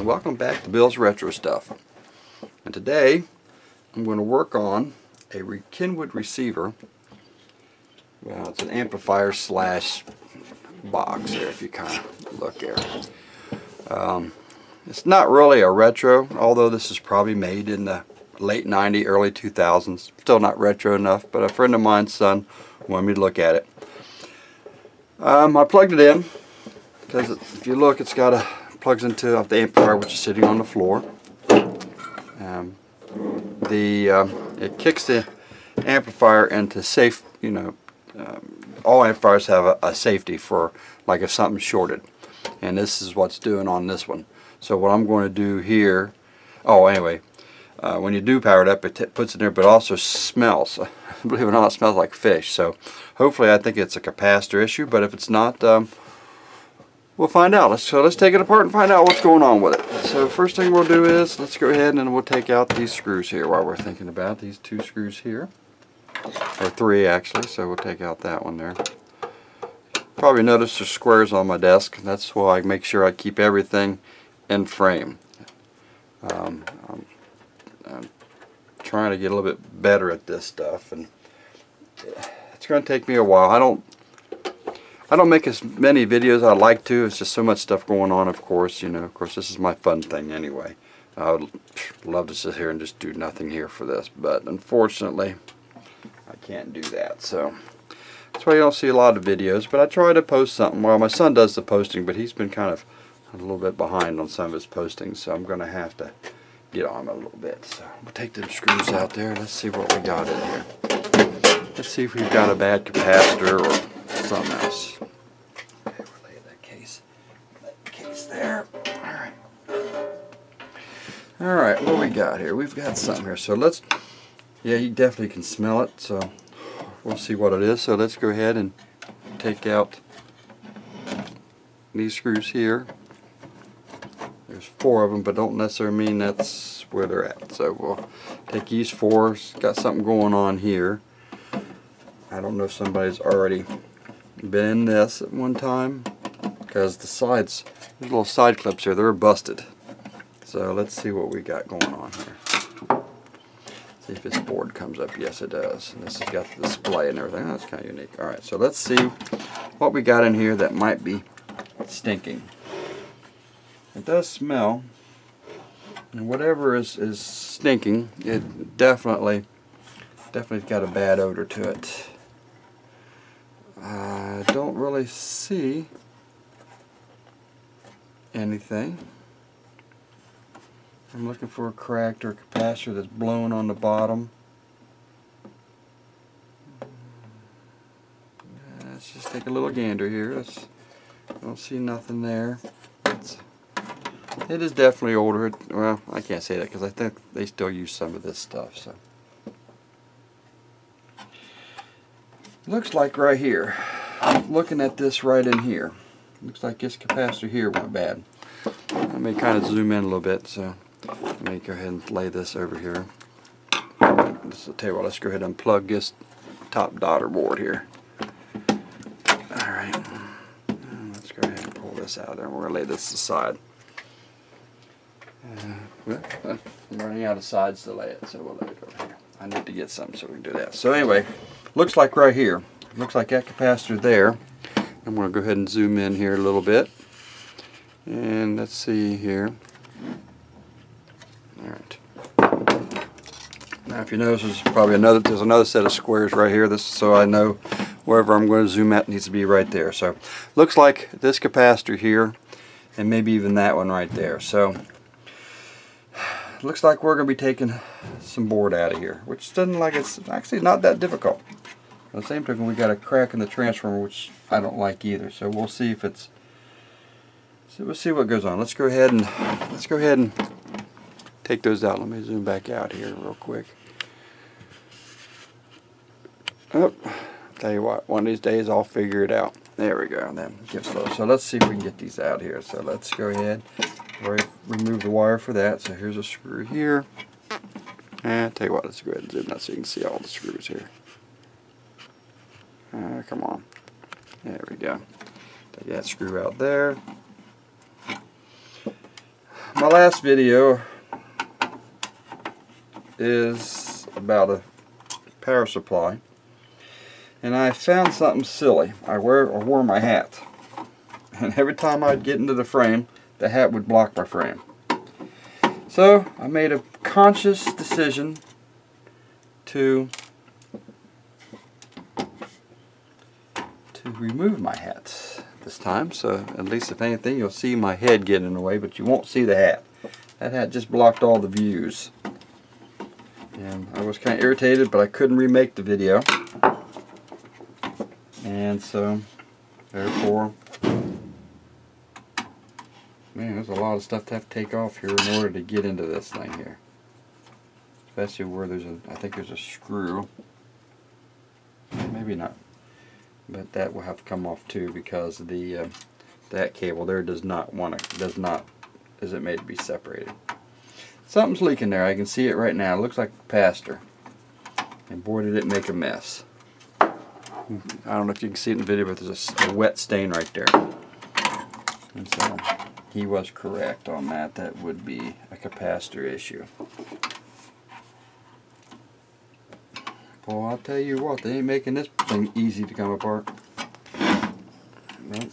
and welcome back to Bill's Retro Stuff. And today I'm going to work on a Kenwood receiver. Well, it's an amplifier slash box here if you kind of look there. Um, it's not really a retro, although this is probably made in the late 90s, early 2000s. Still not retro enough, but a friend of mine's son wanted me to look at it. Um, I plugged it in because if you look, it's got a plugs into the amplifier which is sitting on the floor. Um, the um, it kicks the amplifier into safe. You know, um, all amplifiers have a, a, safety for like if something's shorted, and this is what's doing on this one. So what I'm going to do here. Oh, anyway, uh, when you do power it up, it puts it in there, but also smells. Believe it or not, it smells like fish. So hopefully, I think it's a capacitor issue. But if it's not, um, we'll find out. So let's take it apart and find out what's going on with it. So first thing we'll do is let's go ahead and we'll take out these screws here while we're thinking about these two screws here. Or three actually, so we'll take out that one there. Probably notice there's squares on my desk. That's why I make sure I keep everything in frame. Um, I'm, I'm trying to get a little bit better at this stuff and it's going to take me a while. I don't I don't make as many videos as I'd like to. It's just so much stuff going on, of course. You know, of course, this is my fun thing anyway. I would love to sit here and just do nothing here for this, but unfortunately, I can't do that. So that's why you don't see a lot of videos, but I try to post something. Well, my son does the posting, but he's been kind of a little bit behind on some of his postings, so I'm going to have to get on a little bit. So we'll take them screws out there. Let's see what we got in here. Let's see if we've got a bad capacitor or something else. Okay, we'll lay that case, that case there. Alright. Alright, what we got here? We've got something here. So let's, yeah, you definitely can smell it. So we'll see what it is. So let's go ahead and take out these screws here. There's four of them, but don't necessarily mean that's where they're at. So we'll take these four. It's got something going on here. I don't know if somebody's already been in this at one time because the sides, these little side clips here, they're busted. So let's see what we got going on here. See if this board comes up. Yes, it does. And this has got the display and everything. That's kind of unique. All right, so let's see what we got in here that might be stinking. It does smell. And whatever is, is stinking, it definitely, definitely got a bad odor to it. I don't really see anything. I'm looking for a cracked or a capacitor that's blown on the bottom. Let's just take a little gander here. Let's, I don't see nothing there. It's, it is definitely older. Well, I can't say that because I think they still use some of this stuff. So. Looks like right here. Looking at this right in here. Looks like this capacitor here went bad. Let me kind of zoom in a little bit so let me go ahead and lay this over here. This will tell you what let's go ahead and plug this top daughter board here. Alright. Let's go ahead and pull this out there. We're going to lay this aside. Uh, I'm running out of sides to lay it so we'll lay it over here. I need to get something so we can do that. So anyway looks like right here. Looks like that capacitor there. I'm going to go ahead and zoom in here a little bit. And let's see here. Alright now if you notice there's probably another there's another set of squares right here. This so I know wherever I'm going to zoom at needs to be right there. So looks like this capacitor here and maybe even that one right there. So looks like we're going to be taking some board out of here which doesn't like it's actually not that difficult at the same token, we got a crack in the transformer, which I don't like either. So we'll see if it's. So we'll see what goes on. Let's go ahead and let's go ahead and take those out. Let me zoom back out here real quick. Oh, tell you what, one of these days I'll figure it out. There we go. Then get So let's see if we can get these out here. So let's go ahead. Right, remove the wire for that. So here's a screw here. And tell you what, let's go ahead and zoom that so you can see all the screws here. Uh, come on. There we go. Take that screw out there. my last video is about a power supply and I found something silly. I wear I wore my hat and every time I'd get into the frame the hat would block my frame. So I made a conscious decision to remove my hat this time so at least if anything you'll see my head get in the way but you won't see the hat. That hat just blocked all the views. And I was kind of irritated but I couldn't remake the video. And so therefore man there's a lot of stuff to have to take off here in order to get into this thing here. Especially where there's a I think there's a screw. Maybe not but that will have to come off too because the uh, that cable there does not want to does not is it made to be separated? Something's leaking there. I can see it right now. It looks like capacitor and boy did it make a mess. I don't know if you can see it in the video but there's a, a wet stain right there. And so he was correct on that. That would be a capacitor issue Well, I'll tell you what, they ain't making this thing easy to come apart. Nope.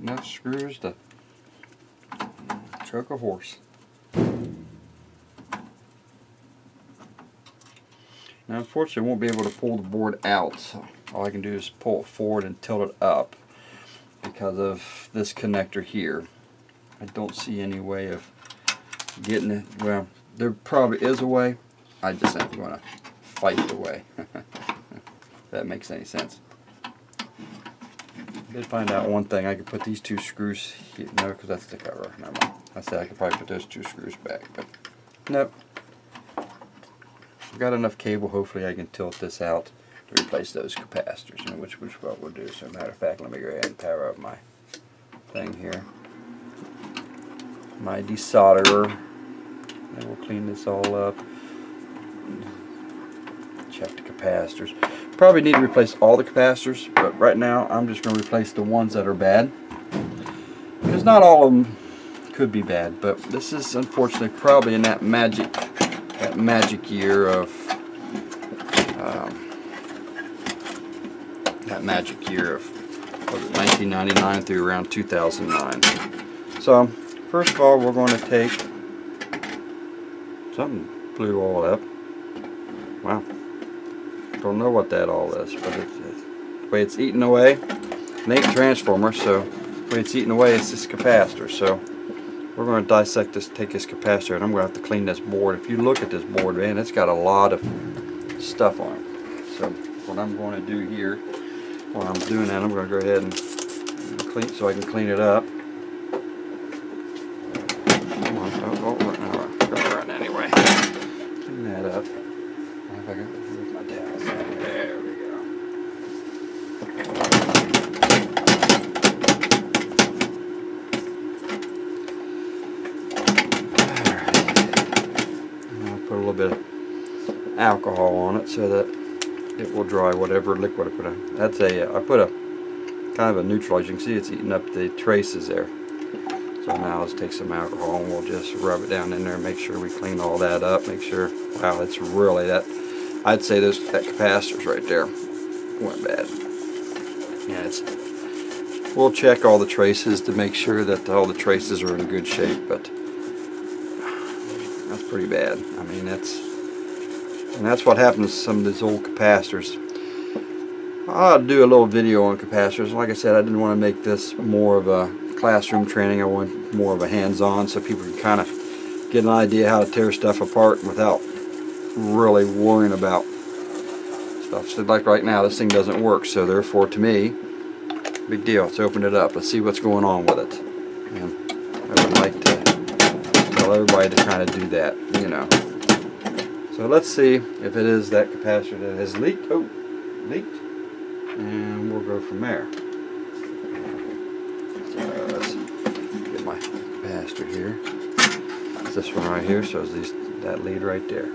Enough screws to choke a horse. Now unfortunately I won't be able to pull the board out. So all I can do is pull it forward and tilt it up because of this connector here. I don't see any way of getting it. Well, there probably is a way. I just ain't going to fight the way. that makes any sense. I did find out one thing. I could put these two screws here. No, because that's the cover. Never mind. I said I could probably put those two screws back, but nope. I've got enough cable. Hopefully I can tilt this out to replace those capacitors, know, which, which what we'll do. So matter of fact, let me go ahead and power up my thing here. My desolderer. And we'll clean this all up. Check the capacitors. Probably need to replace all the capacitors, but right now I'm just going to replace the ones that are bad. Because not all of them could be bad, but this is unfortunately probably in that magic that magic year of um, that magic year of 1999 through around 2009. So first of all we're going to take something blew all up. Wow. Don't know what that all is, but it's, it's, the way it's eating away. It ain't transformer, so the way it's eating away is this capacitor. So we're going to dissect this, take this capacitor, and I'm going to have to clean this board. If you look at this board, man, it's got a lot of stuff on it. So what I'm going to do here, while I'm doing that, I'm going to go ahead and clean so I can clean it up. Come on, oh, oh, no, go run anyway. Clean that up. If I can move my towels. There we go. I'll put a little bit of alcohol on it so that it will dry whatever liquid I put on. That's a, I put a kind of a neutralizer. You can see it's eating up the traces there. So now let's take some alcohol and we'll just rub it down in there and make sure we clean all that up. Make sure, wow, it's really that, I'd say those that capacitors right there went bad. Yeah, it's, we'll check all the traces to make sure that all the traces are in good shape, but that's pretty bad. I mean, that's, and that's what happens to some of these old capacitors. I'll do a little video on capacitors. Like I said, I didn't want to make this more of a classroom training. I want more of a hands-on so people can kind of get an idea how to tear stuff apart without really worrying about stuff. So like right now, this thing doesn't work. So therefore, to me, big deal. Let's open it up. Let's see what's going on with it. And I would like to tell everybody to kind of do that, you know. So let's see if it is that capacitor that has leaked. Oh, leaked. And we'll go from there. So let's get my capacitor here. It's this one right here. So these that lead right there.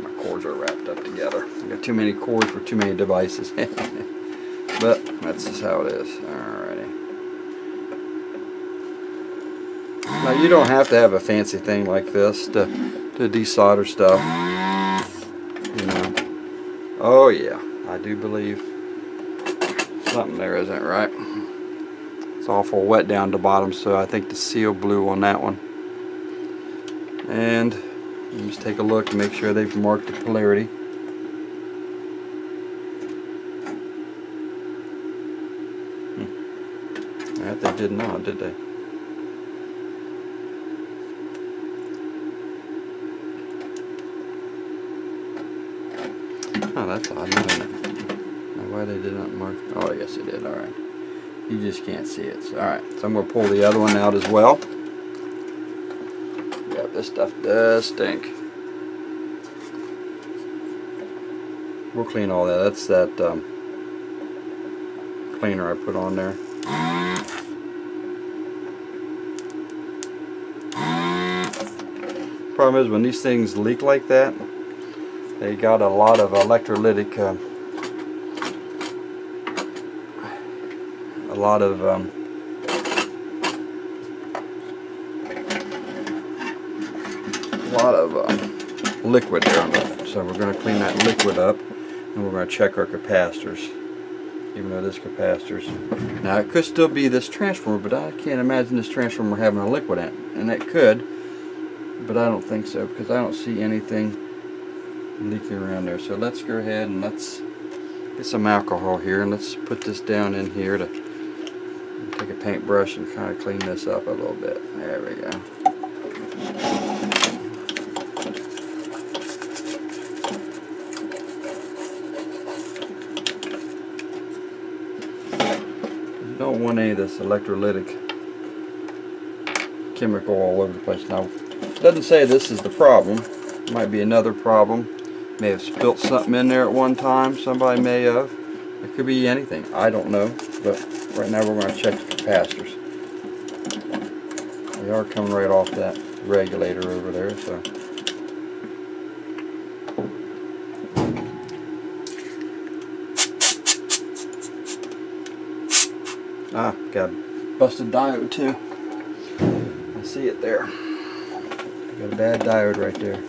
My cords are wrapped up together. I got too many cords for too many devices. but that's just how it is. Alrighty. Now you don't have to have a fancy thing like this to, to desolder stuff. You know. Oh yeah, I do believe something there isn't right. It's awful wet down the bottom, so I think the seal blew on that one. And just take a look and make sure they've marked the polarity. Hmm. That they did not, did they? That's odd, isn't why they did not mark? Oh, yes, they did. All right. You just can't see it. So, all right. So I'm going to pull the other one out as well. Yeah, this stuff does stink. We'll clean all that. That's that um, cleaner I put on there. Problem is when these things leak like that, they got a lot of electrolytic, uh, a lot of um, a lot of uh, liquid there on it. So we're going to clean that liquid up and we're going to check our capacitors. Even though this capacitors. Now it could still be this transformer, but I can't imagine this transformer having a liquid in it. And it could, but I don't think so because I don't see anything leaking around there. So let's go ahead and let's get some alcohol here and let's put this down in here to take a paintbrush and kind of clean this up a little bit. There we go. Don't want any of this electrolytic chemical all over the place. Now, it doesn't say this is the problem. Might be another problem. May have spilt something in there at one time. Somebody may have. It could be anything. I don't know. But right now we're going to check the capacitors. They are coming right off that regulator over there. So. Ah, got a busted diode too. I see it there. Got a bad diode right there.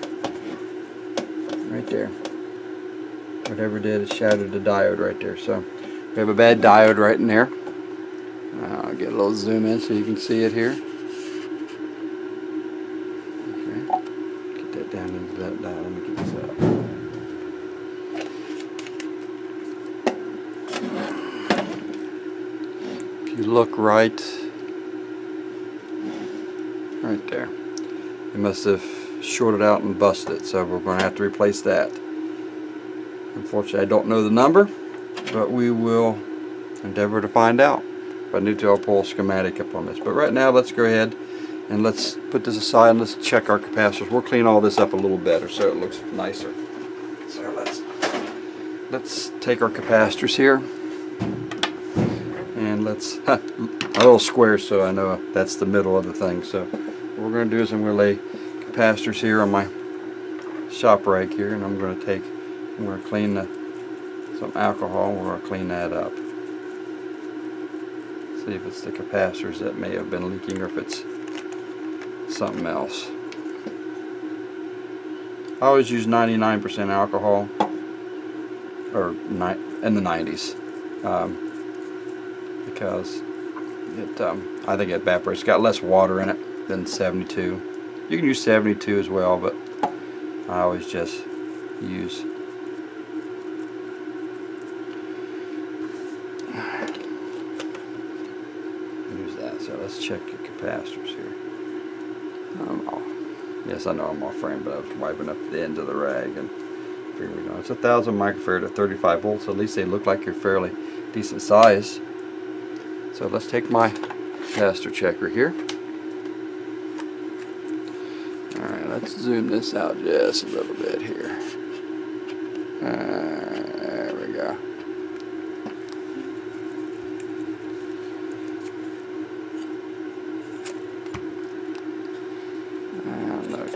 Right there. Whatever did, it shattered the diode right there. So we have a bad diode right in there. Uh, I'll get a little zoom in so you can see it here. Okay. Get that down into that diode. Let me get this out. If you look right, right there. It must have shorted out and busted so we're going to have to replace that. Unfortunately, I don't know the number, but we will endeavor to find out. If I need to, pull a schematic up on this. But right now, let's go ahead and let's put this aside and let's check our capacitors. We'll clean all this up a little better so it looks nicer. So let's let's take our capacitors here and let's a little square so I know that's the middle of the thing. So what we're going to do is I'm going to lay capacitors here on my shop rake here and I'm going to take I'm going to clean the, some alcohol we're going to clean that up. See if it's the capacitors that may have been leaking or if it's something else. I always use 99% alcohol or in the 90s um, because it um, I think it evaporates. It's got less water in it than 72 you can use 72 as well, but I always just use use that. So let's check the capacitors here. I'm off. Yes, I know I'm off frame, but I was wiping up the end of the rag and we go. It's a thousand microfarad at 35 volts. At least they look like you're fairly decent size. So let's take my capacitor checker here. let's zoom this out just a little bit here. Uh, there we go.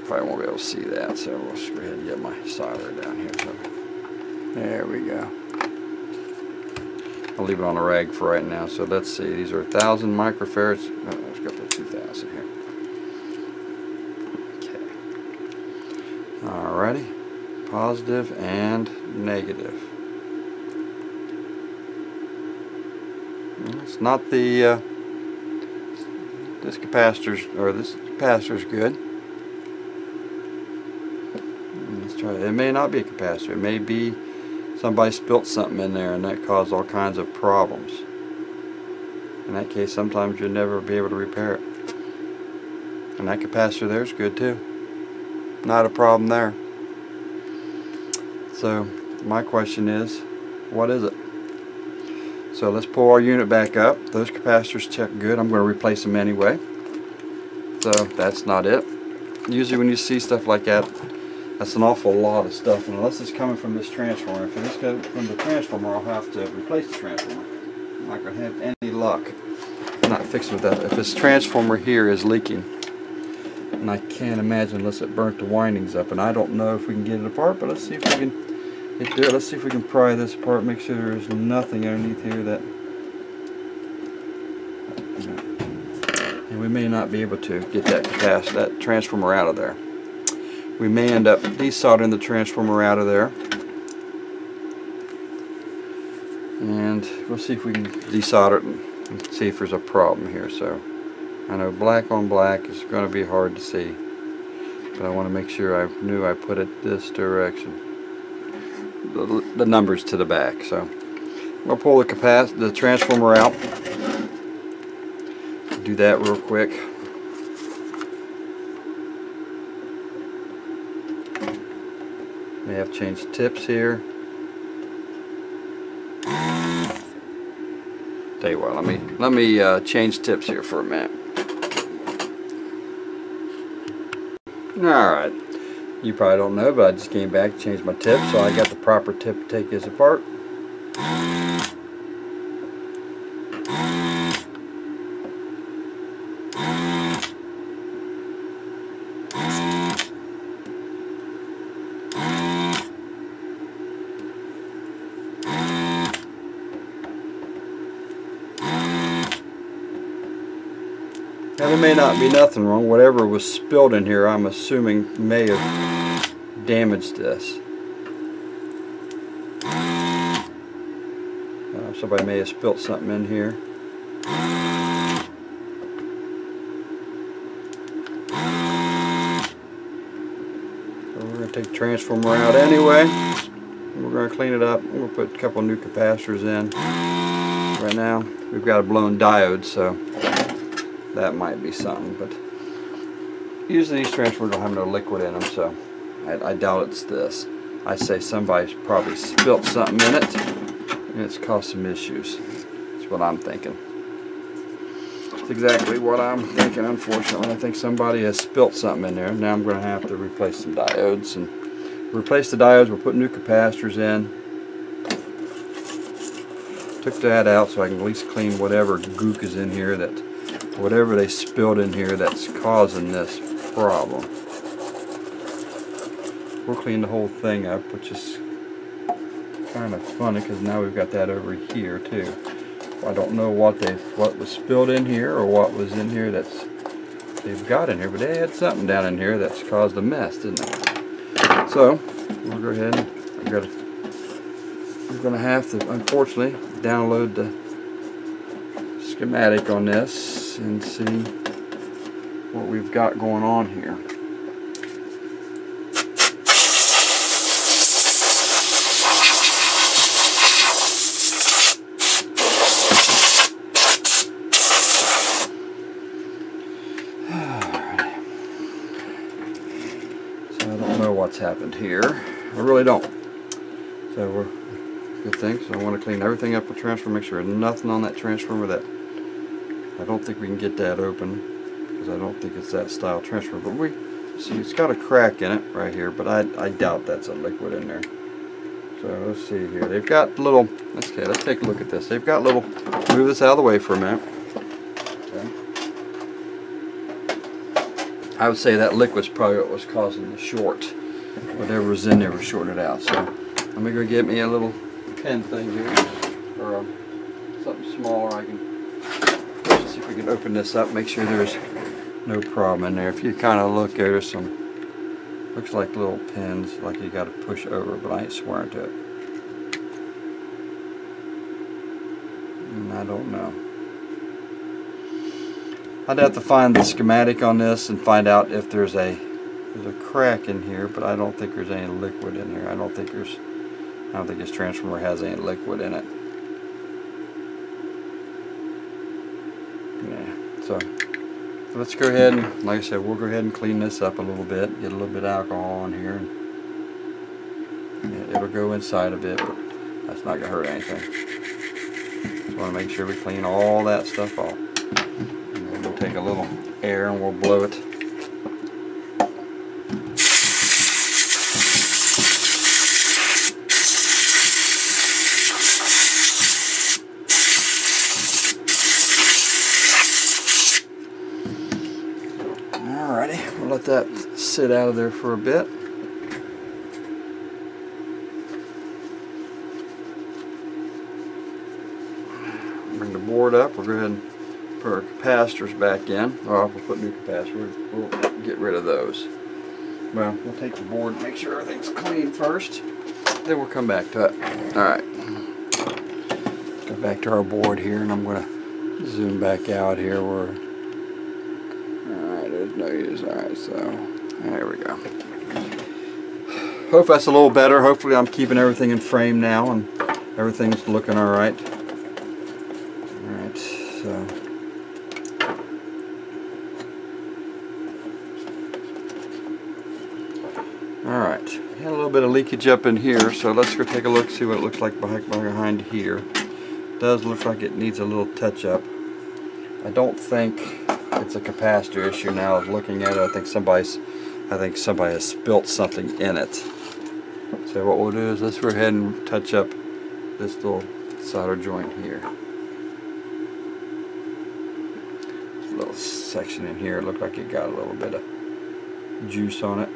probably won't be able to see that, so we'll just go ahead and get my solder down here. So there we go. I'll leave it on a rag for right now. So let's see, these are a 1,000 microfarads. Uh, Positive and negative. It's not the, uh, this capacitor's, or this capacitor's good. Let's try it. It may not be a capacitor. It may be somebody spilt something in there and that caused all kinds of problems. In that case, sometimes you'll never be able to repair it. And that capacitor there is good too. Not a problem there. So, my question is, what is it? So let's pull our unit back up. Those capacitors check good. I'm going to replace them anyway. So that's not it. Usually when you see stuff like that, that's an awful lot of stuff. And unless it's coming from this transformer, if it's coming from the transformer, I'll have to replace the transformer. I'm not going to have any luck. I'm not fixing with that. If this transformer here is leaking, and I can't imagine unless it burnt the windings up, and I don't know if we can get it apart, but let's see if we can Let's see if we can pry this apart, make sure there's nothing underneath here that and we may not be able to get that capacity, that transformer out of there we may end up desoldering the transformer out of there. And we'll see if we can desolder it and see if there's a problem here. So I know black on black is going to be hard to see. But I want to make sure I knew I put it this direction. The, the numbers to the back. So we'll pull the capac the transformer out. Do that real quick. May have changed tips here. Tell you what, let me let me uh, change tips here for a minute. All right, you probably don't know, but I just came back, to changed my tip, so I got the proper tip to take this apart. Now there may not be nothing wrong. Whatever was spilled in here, I'm assuming may have damaged this. Uh, somebody may have spilt something in here. So we're going to take the transformer out anyway. We're going to clean it up. We're going to put a couple new capacitors in. Right now, we've got a blown diode, so that might be something, but usually these transformers don't have no liquid in them, so I, I doubt it's this. I say somebody's probably spilt something in it, and it's caused some issues. That's what I'm thinking. That's exactly what I'm thinking, unfortunately. I think somebody has spilt something in there. Now I'm going to have to replace some diodes, and replace the diodes. We'll put new capacitors in. Took that out so I can at least clean whatever gook is in here that whatever they spilled in here that's causing this problem. We'll clean the whole thing up, which is kind of funny because now we've got that over here too. I don't know what they what was spilled in here or what was in here that's they've got in here, but they had something down in here that's caused a mess, didn't they? So we'll go ahead and got to, we're going to have to unfortunately download the schematic on this and see what we've got going on here. So I don't know what's happened here. I really don't. So we're good thing. So I want to clean everything up with transformer, make sure nothing on that transformer that I don't think we can get that open because I don't think it's that style transfer. But we see it's got a crack in it right here, but I, I doubt that's a liquid in there. So let's see here. They've got little. Okay, let's take a look at this. They've got little. Move this out of the way for a minute. Okay. I would say that liquid's probably what was causing the short. Whatever was in there was shorting it out. So let me go get me a little pen thing here, or um, something smaller I can we can open this up, make sure there's no problem in there. If you kind of look, there's some, looks like little pins, like you got to push over, but I ain't swearing to it. And I don't know. I'd have to find the schematic on this and find out if there's a there's a crack in here, but I don't think there's any liquid in here. I don't think there's I don't think this transformer has any liquid in it. So let's go ahead and, like I said, we'll go ahead and clean this up a little bit, get a little bit of alcohol in here. And it'll go inside a bit, but that's not going to hurt anything. Just want to make sure we clean all that stuff off. And we'll take a little air and we'll blow it. Alrighty, we'll let that sit out of there for a bit. Bring the board up. We'll go ahead and put our capacitors back in. Oh, we'll put new capacitors. We'll get rid of those. Well, we'll take the board and make sure everything's clean first. Then we'll come back to it. Alright. Go back to our board here and I'm going to zoom back out here where Alright, there's no use. Alright, so there we go. Hope that's a little better. Hopefully I'm keeping everything in frame now and everything's looking alright. Alright, so Alright, had a little bit of leakage up in here, so let's go take a look, see what it looks like behind, behind here. does look like it needs a little touch up. I don't think it's a capacitor issue now. Of looking at it, I think somebody's, I think somebody has spilt something in it. So what we'll do is let's go ahead and touch up this little solder joint here. This little section in here looked like it got a little bit of juice on it.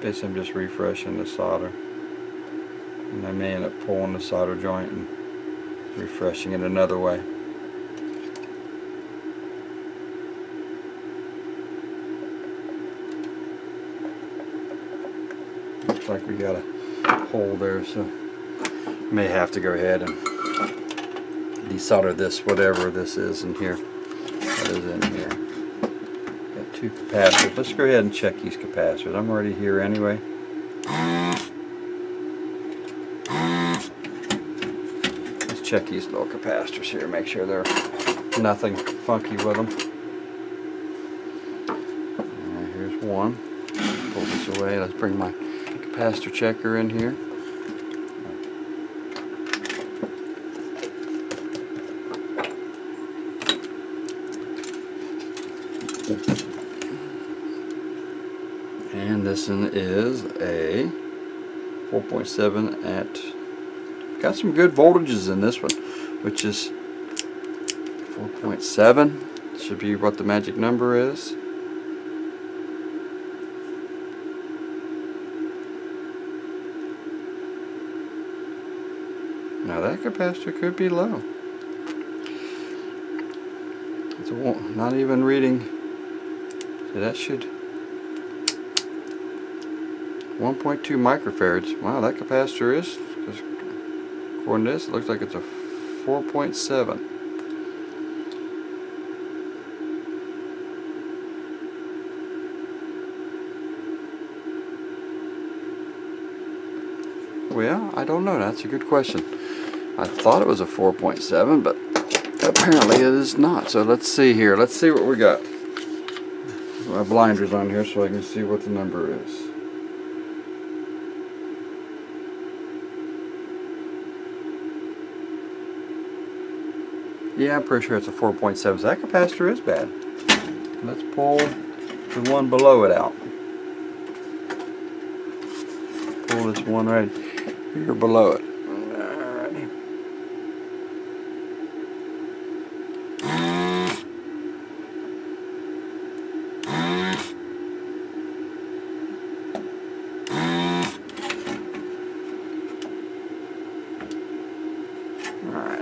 Basically, I'm just refreshing the solder. And I may end up pulling the solder joint and refreshing it another way. Looks like we got a hole there, so may have to go ahead and desolder this, whatever this is in here. What is in here? Got two capacitors. Let's go ahead and check these capacitors. I'm already here anyway. Let's check these little capacitors here, make sure they're nothing funky with them. Here's one. Pull this away. Let's bring my capacitor checker in here. And this one is a 4.7 at, got some good voltages in this one, which is 4.7, should be what the magic number is. Capacitor could be low. It's not even reading, so that should 1.2 microfarads. Wow, that capacitor is, according to this, it looks like it's a 4.7. Well, I don't know. That's a good question. I thought it was a 4.7, but apparently it is not. So let's see here. Let's see what we got. My blinders on here so I can see what the number is. Yeah, I'm pretty sure it's a 4.7. So that capacitor is bad. Let's pull the one below it out. Pull this one right here below it. Alrighty.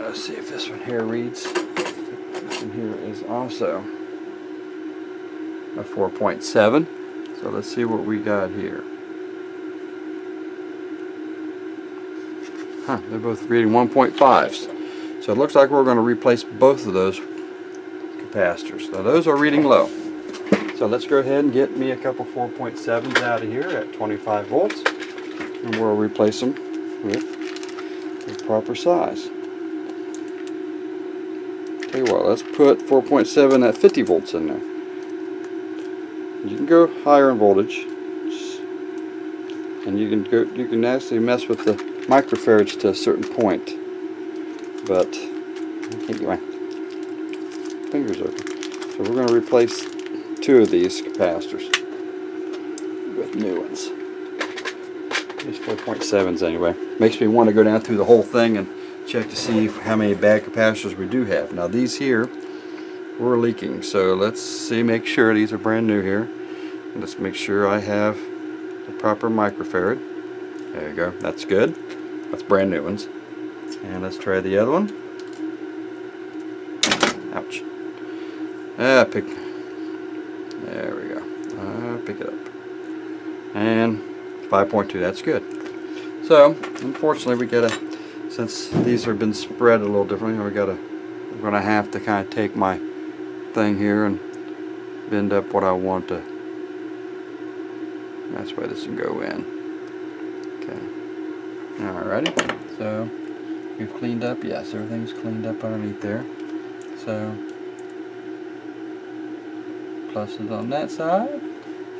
Let's see if this one here reads. This one here is also a 4.7. So let's see what we got here. Huh, they're both reading 1.5s. So it looks like we're going to replace both of those capacitors. Now those are reading low. So let's go ahead and get me a couple 4.7s out of here at 25 volts. And we'll replace them with the proper size. Tell you what, let's put 4.7 at 50 volts in there. You can go higher in voltage, and you can go. You can actually mess with the microfarads to a certain point, but my fingers open. So we're going to replace two of these capacitors with new ones. These 4.7s anyway. Makes me want to go down through the whole thing and check to see how many bad capacitors we do have. Now these here were leaking, so let's see, make sure these are brand new here. Let's make sure I have the proper microfarad. There you go, that's good. That's brand new ones. And let's try the other one. Ouch. Ah, pick. There we go. Ah, pick it up. And 5.2, that's good. So, unfortunately, we gotta, since these have been spread a little differently, we gotta, I'm gonna have to kind of take my thing here and bend up what I want to. That's where this can go in. Okay. Alrighty. So, we've cleaned up. Yes, everything's cleaned up underneath there. So, pluses on that side.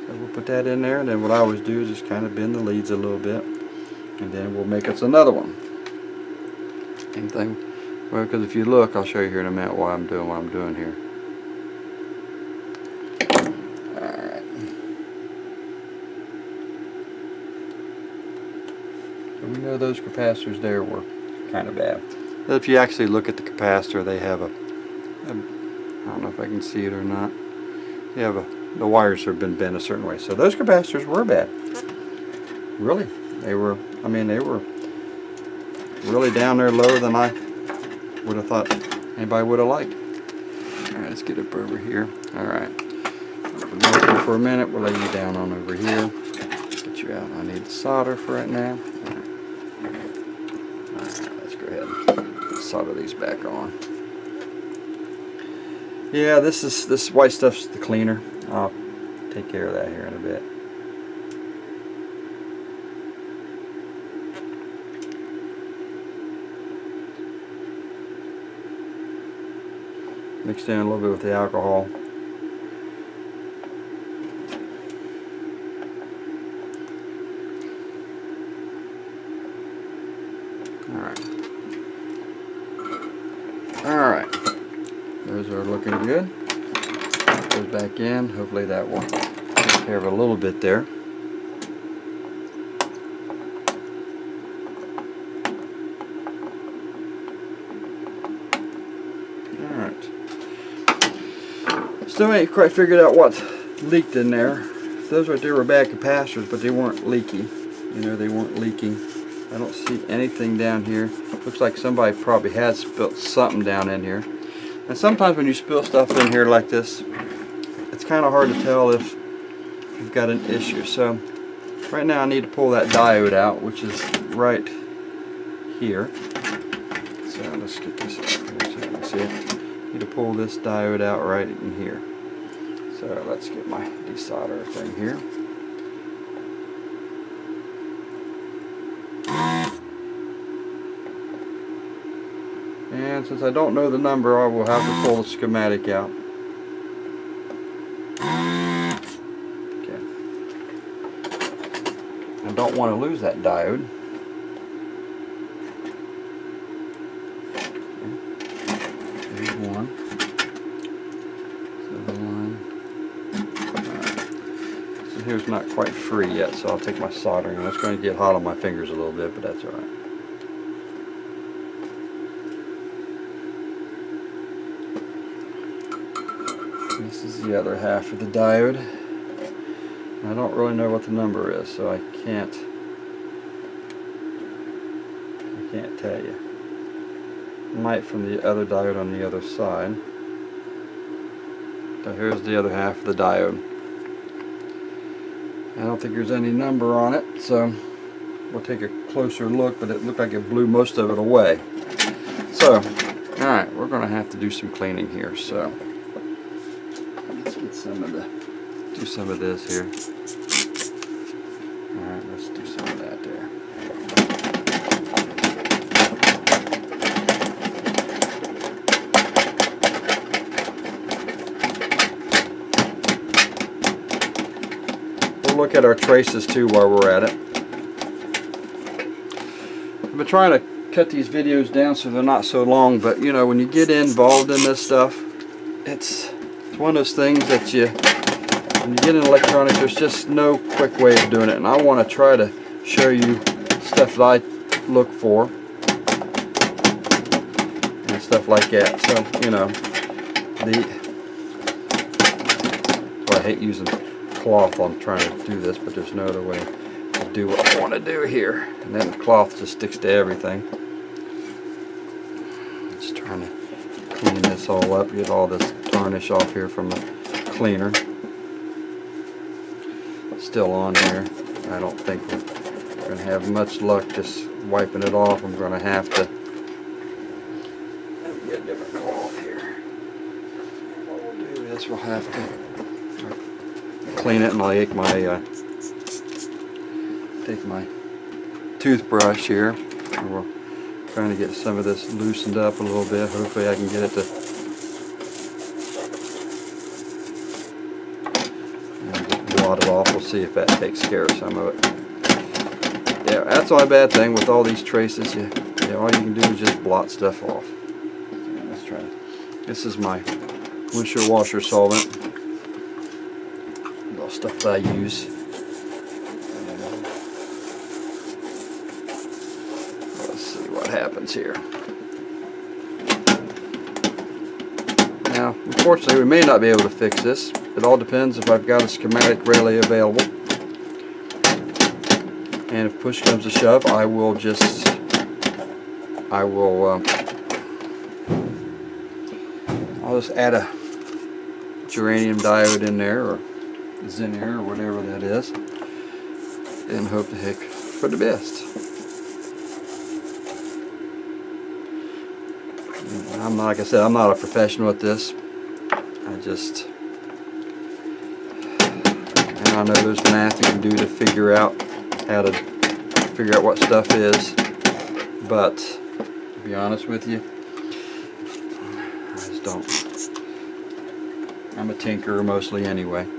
So we'll put that in there, and then what I always do is just kind of bend the leads a little bit, and then we'll make us another one. Same thing. Well, because if you look, I'll show you here in a minute why I'm doing what I'm doing here. Alright. So we know those capacitors there were kind of bad. If you actually look at the capacitor, they have a, a I don't know if I can see it or not. They have a, the wires have been bent a certain way. So those capacitors were bad. Really. They were, I mean, they were really down there lower than I would have thought anybody would have liked. Alright, let's get up over here. Alright. For a minute, we'll lay you down on over here. Get you out. I need the solder for right now. Alright, let's go ahead solder these back on. Yeah, this is this white stuff's the cleaner. I'll take care of that here in a bit. Mixed in a little bit with the alcohol. Alright. Alright. Those are looking good. Goes back in. Hopefully that will take care of a little bit there. Alright. Still ain't quite figured out what leaked in there. Those right there were bad capacitors, but they weren't leaky. You know, they weren't leaking. I don't see anything down here. Looks like somebody probably has spilt something down in here. And sometimes when you spill stuff in here like this, it's kind of hard to tell if you've got an issue. So right now I need to pull that diode out, which is right here. So let's get this out here so you can see it. To pull this diode out right in here. So let's get my desolder thing here. And since I don't know the number, I will have to pull the schematic out. Okay. I don't want to lose that diode. There's one. So the line. Right. So here's not quite free yet, so I'll take my soldering. And it's going to get hot on my fingers a little bit, but that's alright. This is the other half of the diode. I don't really know what the number is, so I can't I can't tell you. might from the other diode on the other side. So here's the other half of the diode. I don't think there's any number on it, so we'll take a closer look, but it looked like it blew most of it away. So, alright, we're going to have to do some cleaning here, so let's get some of the, do some of this here. Alright, let's do some of that there. We'll look at our traces too while we're at it. I've been trying to cut these videos down so they're not so long, but you know, when you get involved in this stuff, it's, it's one of those things that you, when you get in electronics, there's just no quick way of doing it. And I want to try to show you stuff that I look for and stuff like that. So, you know, the, well, I hate using cloth on trying to do this, but there's no other way to do what I want to do here. And then the cloth just sticks to everything. Just trying to clean this all up, get all this tarnish off here from the cleaner. Still on here. I don't think we're going to have much luck just wiping it off. I'm going to have to get a different cloth here. What we'll do is we'll have to clean it and I'll take my uh, take my toothbrush here. We're trying to get some of this loosened up a little bit. Hopefully I can get it to blot it off. We'll see if that takes care of some of it. Yeah that's my bad thing with all these traces. You, yeah, all you can do is just blot stuff off. Let's try this is my windshield washer solvent stuff that I use. Let's see what happens here. Now, unfortunately, we may not be able to fix this. It all depends if I've got a schematic relay available. And if push comes to shove, I will just, I will, uh, I'll just add a germanium diode in there or Zener or whatever that is and hope to heck for the best. I'm like I said, I'm not a professional at this. I just and I know there's math you can do to figure out how to figure out what stuff is, but to be honest with you, I just don't. I'm a tinkerer mostly anyway.